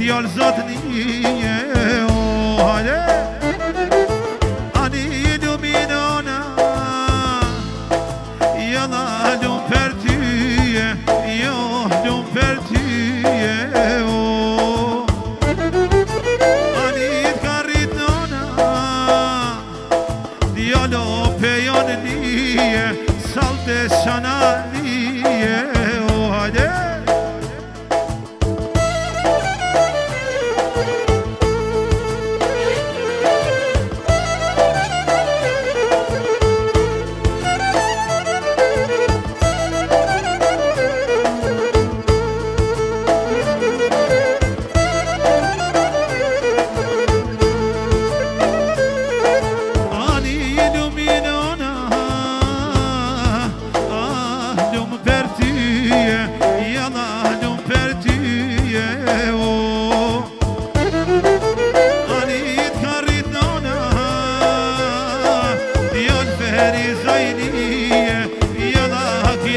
fjallë zëtë një O hale Ani i luminona Jalla lumë për tyje Jo lumë për tyje O Ani i të karrit nona Djalo pejon një shana një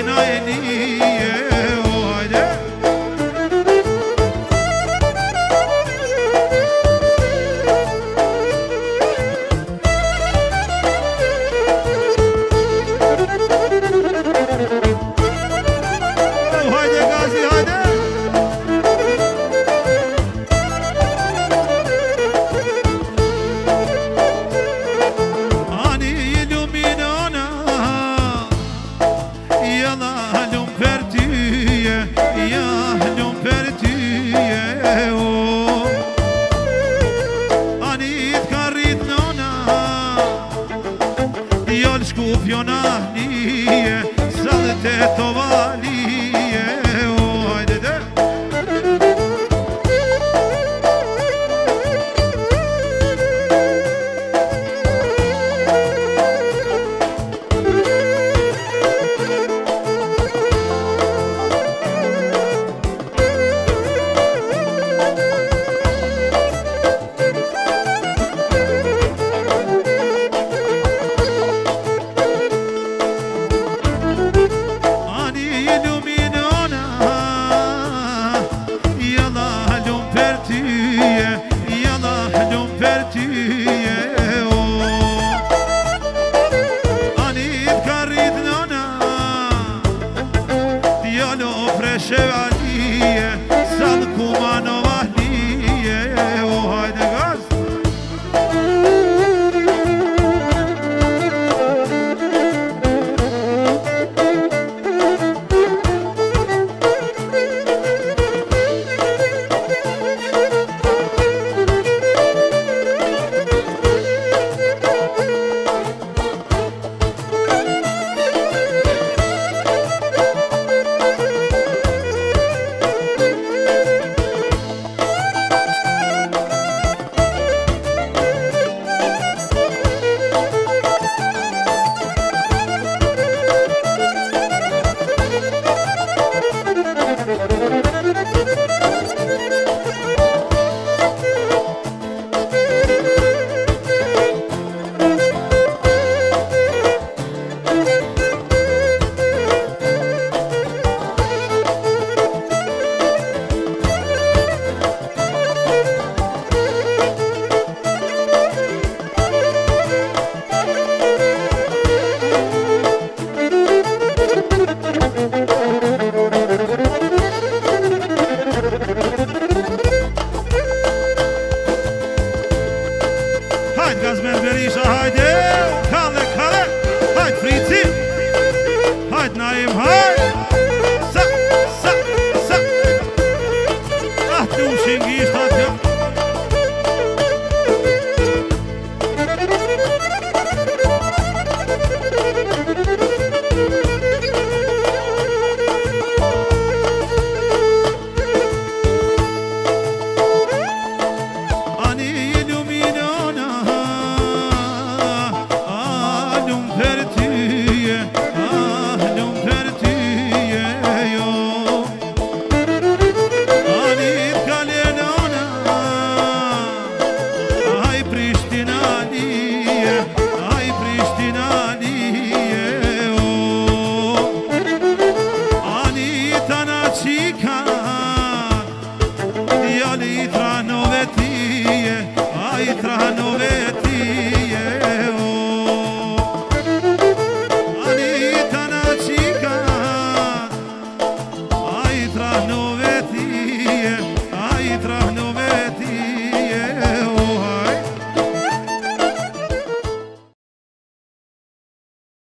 Nayani Për ti, ja lahë në për ti Anit ka rrit nëna, t'ja lo freqeva një Հայդ գազմերբերի շահայդ է, քալ է, քալ է, հայդ ֆրիցի, հայդ նայիմ հայդ, dërtije ah do m'lert ti jo. anit galena ah ai prishtinadie ai jo. anit ana